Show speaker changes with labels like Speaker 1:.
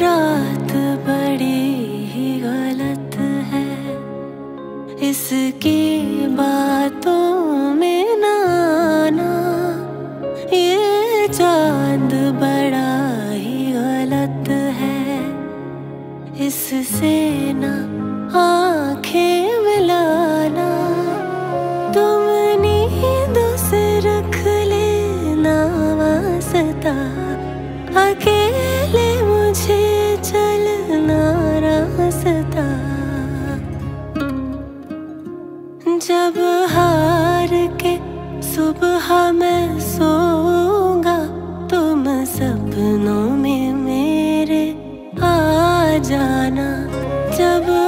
Speaker 1: रात बड़ी ही गलत है। इसकी बातों में नाना, ये चाँद बड़ा ही गलत है। इससे ना आँखें मिलाना, तुम नींद से रख लेना वास्ता। आके जब हार के सुबह मैं सोऊँगा तुम सपनों में मेरे आ जाना। जब